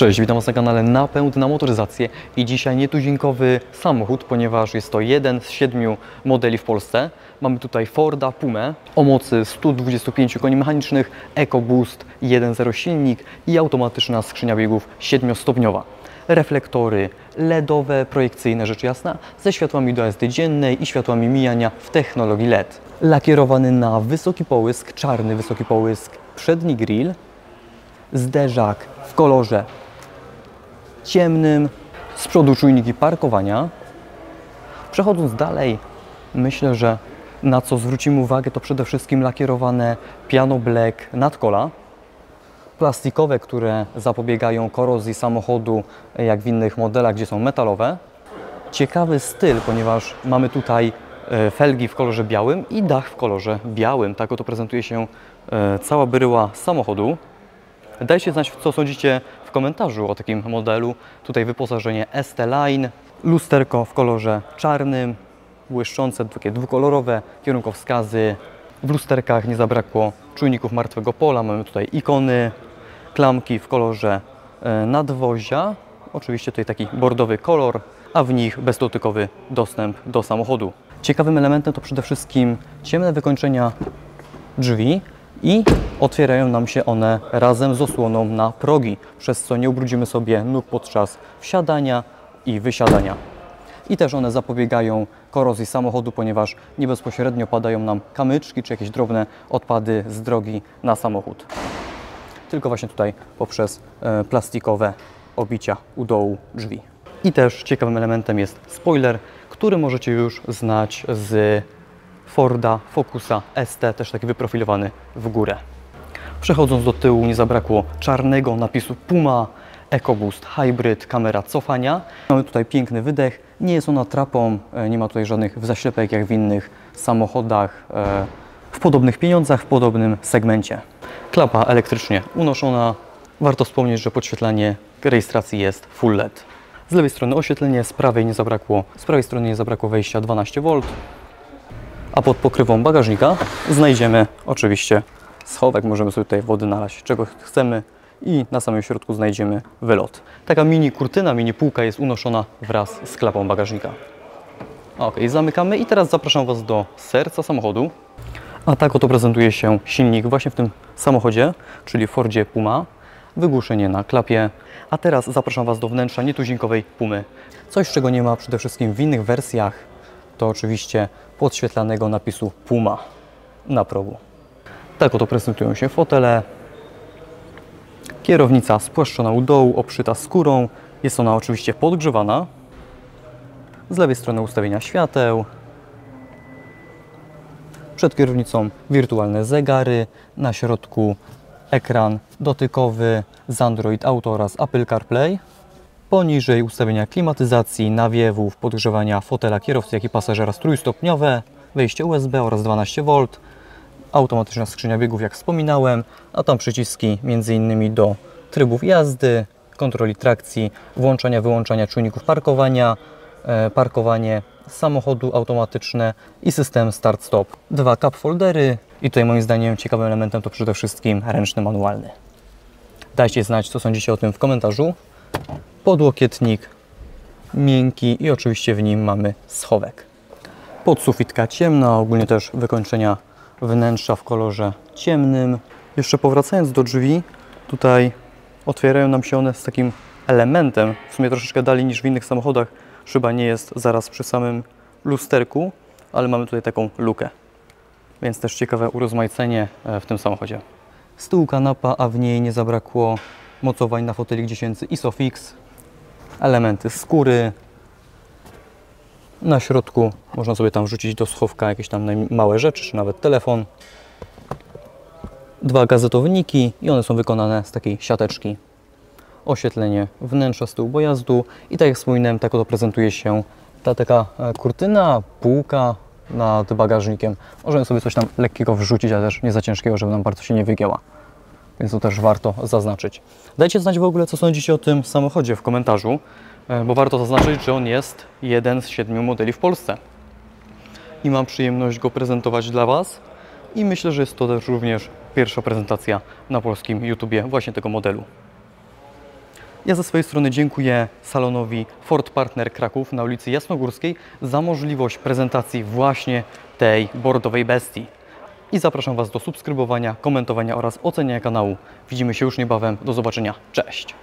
Cześć, witam Was na kanale Napęd na motoryzację i dzisiaj nietuzinkowy samochód, ponieważ jest to jeden z siedmiu modeli w Polsce. Mamy tutaj Forda Pumę o mocy 125 koni mechanicznych, EcoBoost 1.0 silnik i automatyczna skrzynia biegów 7-stopniowa. Reflektory LEDowe, projekcyjne rzecz jasna, ze światłami do jazdy dziennej i światłami mijania w technologii LED. Lakierowany na wysoki połysk, czarny wysoki połysk, przedni grill, zderzak w kolorze ciemnym, z przodu czujniki parkowania. Przechodząc dalej, myślę, że na co zwrócimy uwagę to przede wszystkim lakierowane piano black nadkola, plastikowe, które zapobiegają korozji samochodu, jak w innych modelach, gdzie są metalowe. Ciekawy styl, ponieważ mamy tutaj e, felgi w kolorze białym i dach w kolorze białym. Tak oto prezentuje się e, cała bryła samochodu. Dajcie znać, co sądzicie w komentarzu o takim modelu. Tutaj wyposażenie ST-Line, lusterko w kolorze czarnym, błyszczące, takie dwukolorowe, kierunkowskazy. W lusterkach nie zabrakło czujników martwego pola. Mamy tutaj ikony, klamki w kolorze e, nadwozia. Oczywiście tutaj taki bordowy kolor, a w nich bezdotykowy dostęp do samochodu. Ciekawym elementem to przede wszystkim ciemne wykończenia drzwi i otwierają nam się one razem z osłoną na progi, przez co nie ubrudzimy sobie nóg podczas wsiadania i wysiadania. I też one zapobiegają korozji samochodu, ponieważ nie bezpośrednio padają nam kamyczki czy jakieś drobne odpady z drogi na samochód. Tylko właśnie tutaj poprzez e, plastikowe obicia u dołu drzwi. I też ciekawym elementem jest spoiler, który możecie już znać z Forda Focusa ST, też taki wyprofilowany w górę. Przechodząc do tyłu, nie zabrakło czarnego napisu Puma, EcoBoost Hybrid, kamera cofania. Mamy tutaj piękny wydech, nie jest ona trapą, e, nie ma tutaj żadnych zaślepek jak w innych samochodach e, w podobnych pieniądzach, w podobnym segmencie. Klapa elektrycznie unoszona. Warto wspomnieć, że podświetlanie rejestracji jest full LED. Z lewej strony oświetlenie, z prawej nie zabrakło, z prawej strony nie zabrakło wejścia 12V, a pod pokrywą bagażnika znajdziemy oczywiście schowek. Możemy sobie tutaj wody nalać, czego chcemy i na samym środku znajdziemy wylot. Taka mini kurtyna, mini półka jest unoszona wraz z klapą bagażnika. Ok, zamykamy i teraz zapraszam Was do serca samochodu. A tak oto prezentuje się silnik właśnie w tym samochodzie, czyli Fordzie Puma. Wygłuszenie na klapie. A teraz zapraszam Was do wnętrza nietuzinkowej Pumy. Coś, czego nie ma przede wszystkim w innych wersjach, to oczywiście podświetlanego napisu Puma na progu. Tak oto prezentują się fotele. Kierownica spłaszczona u dołu, obszyta skórą. Jest ona oczywiście podgrzewana. Z lewej strony ustawienia świateł. Przed kierownicą wirtualne zegary. Na środku ekran dotykowy z Android Auto oraz Apple CarPlay. Poniżej ustawienia klimatyzacji, nawiewów, podgrzewania fotela kierowcy, jak i pasażera trójstopniowe, wejście USB oraz 12V, automatyczna skrzynia biegów, jak wspominałem, a tam przyciski m.in. do trybów jazdy, kontroli trakcji, włączania, wyłączania czujników parkowania, e, parkowanie samochodu automatyczne i system start-stop. Dwa cup foldery i tutaj moim zdaniem ciekawym elementem to przede wszystkim ręczny manualny. Dajcie znać, co sądzicie o tym w komentarzu podłokietnik miękki i oczywiście w nim mamy schowek. Podsufitka ciemna, ogólnie też wykończenia wnętrza w kolorze ciemnym. Jeszcze powracając do drzwi, tutaj otwierają nam się one z takim elementem, w sumie troszeczkę dalej niż w innych samochodach. Szyba nie jest zaraz przy samym lusterku, ale mamy tutaj taką lukę. Więc też ciekawe urozmaicenie e, w tym samochodzie. Z tyłu kanapa, a w niej nie zabrakło mocowań na fotelik dziesięcy Isofix, elementy skóry. Na środku można sobie tam wrzucić do schowka jakieś tam małe rzeczy, czy nawet telefon. Dwa gazetowniki i one są wykonane z takiej siateczki. Oświetlenie wnętrza z tyłu pojazdu i tak jak wspominałem, tak oto prezentuje się ta taka e, kurtyna, półka nad bagażnikiem. Możemy sobie coś tam lekkiego wrzucić, ale też nie za ciężkiego, żeby nam bardzo się nie wygięła więc to też warto zaznaczyć. Dajcie znać w ogóle, co sądzicie o tym samochodzie w komentarzu, e, bo warto zaznaczyć, że on jest jeden z siedmiu modeli w Polsce. I mam przyjemność go prezentować dla Was i myślę, że jest to też również pierwsza prezentacja na polskim YouTubie właśnie tego modelu. Ja ze swojej strony dziękuję salonowi Ford Partner Kraków na ulicy Jasnogórskiej za możliwość prezentacji właśnie tej bordowej bestii. I zapraszam Was do subskrybowania, komentowania oraz oceniania kanału. Widzimy się już niebawem. Do zobaczenia. Cześć!